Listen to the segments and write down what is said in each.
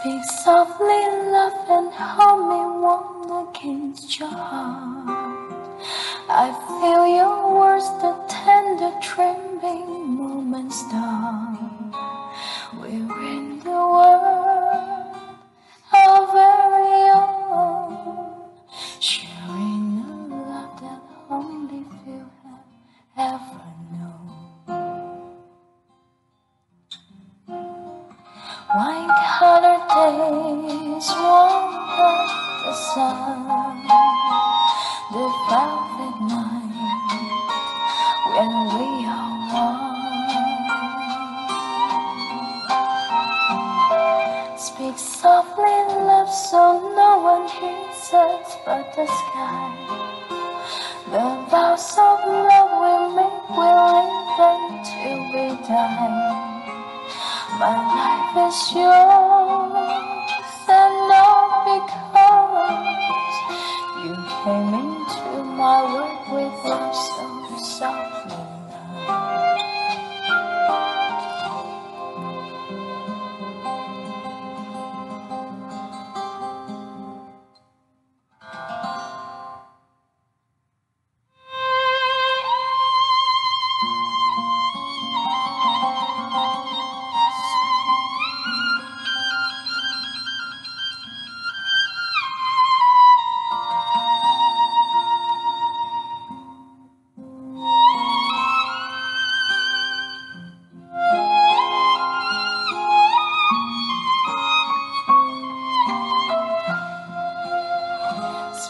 Speak softly, love, and hold me warm against your heart. I feel your words, Wine colored days warm like the sun, the velvet night when we are one. Speak softly, love, so no one hears us but the sky. The vows of love we make, we live until we die. My life is yours, and all because. You came into my world with love so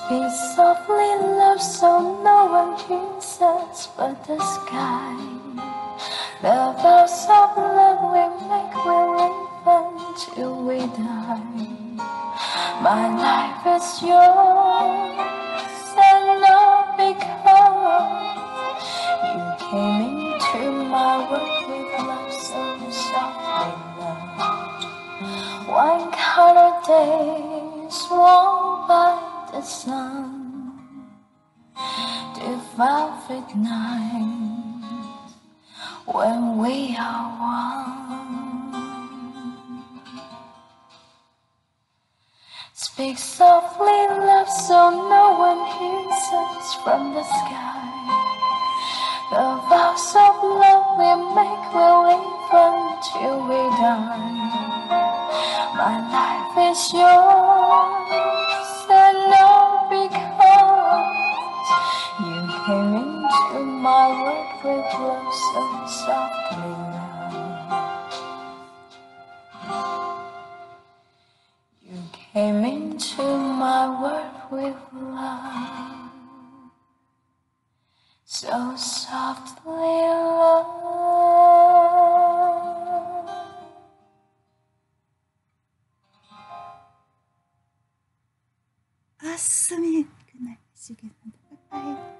Speak softly, love, so no one hears us but the sky. The vows of love we make will live until we die. My life is yours, and all because you came into my world with love so softly, love. Wine colored days warmed by the sun, the velvet nights when we are one. Speak softly, love, so no one hears us from the sky. The vows of love we make will live until we die. My life is yours, my word flows so softly now. You came into my world with love, so softly, love. Awesome. Good night, See you again. Bye Bye.